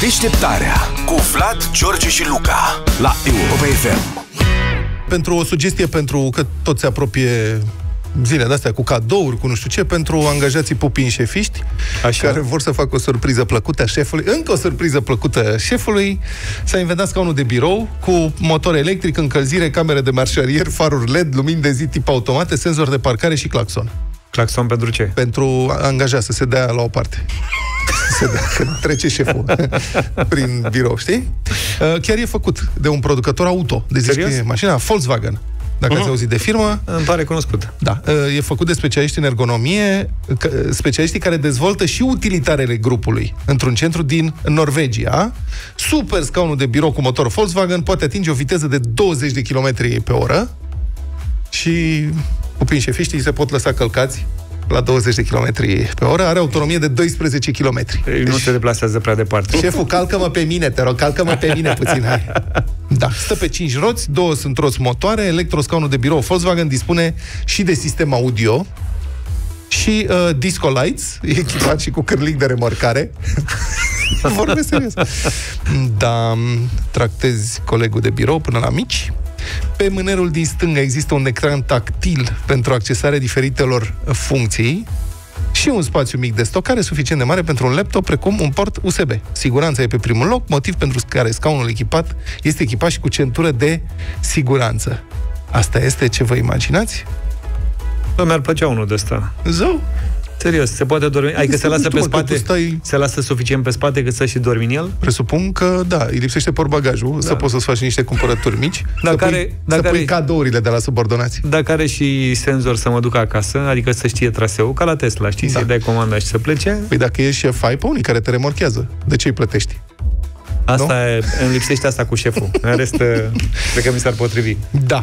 Deșteptarea cu Vlad, George și Luca la Europa FM. Pentru o sugestie pentru că tot se apropie zile de astea cu cadouri, cu nu știu ce, pentru angajații pupini șefiști Așa. care vor să facă o surpriză plăcută șefului. Încă o surpriză plăcută șefului. S-a inventat scaunul de birou cu motor electric, încălzire, camere de marșarier, faruri LED, lumini de zi tip automate, senzor de parcare și claxon. Claxon pentru ce? Pentru angajat să se dea la o parte. Să se dea, când trece șeful prin birou, știi? Uh, Chiar e făcut de un producător auto. De zici Serios? că e mașina Volkswagen. Dacă ați auzit de firmă, Îmi pare cunoscut. da, e făcut de specialiști în ergonomie, că- specialiștii care dezvoltă și utilitarele grupului într-un centru din Norvegia. Super scaunul de birou cu motor Volkswagen poate atinge o viteză de 20 de km pe oră și pupin șefiștii se pot lăsa călcați la 20 de km pe oră. Are autonomie de 12 km. Ei nu se deplasează prea departe. Șeful, calcă-mă pe mine, te rog, calcă-mă pe mine puțin, hai. Da, stă pe 5 roți, două sunt roți motoare, electroscaunul de birou Volkswagen dispune și de sistem audio și uh, disco lights, e echipat și cu cârlig de remorcare. Vorbesc serios. Da, tractezi colegul de birou până la mici. Pe mânerul din stânga există un ecran tactil pentru accesarea diferitelor funcții și un spațiu mic de stocare suficient de mare pentru un laptop, precum un port USB. Siguranța e pe primul loc, motiv pentru care scaunul echipat este echipat și cu centură de siguranță. Asta este ce vă imaginați? Bă, mi-ar plăcea unul de ăsta. Zău! Serios, se poate dormi. Adică Este se lasă tu, pe mă, că spate, tu stai- se lasă suficient pe spate cât să și dormi în el? Presupun că, da, îi lipsește portbagajul, da. să poți să-ți faci niște cumpărături mici, Dar să, care- pui, dar să care- pui cadourile de la subordonați. Dacă are și senzor să mă duc acasă, adică să știe traseul, ca la Tesla, știi, Da. să-i dai comanda și să plece, Păi dacă ești șef, ai pe unii care te remorchează. De ce îi plătești? asta e, îmi lipsește asta cu șeful. În rest, cred că mi s-ar potrivi. Da.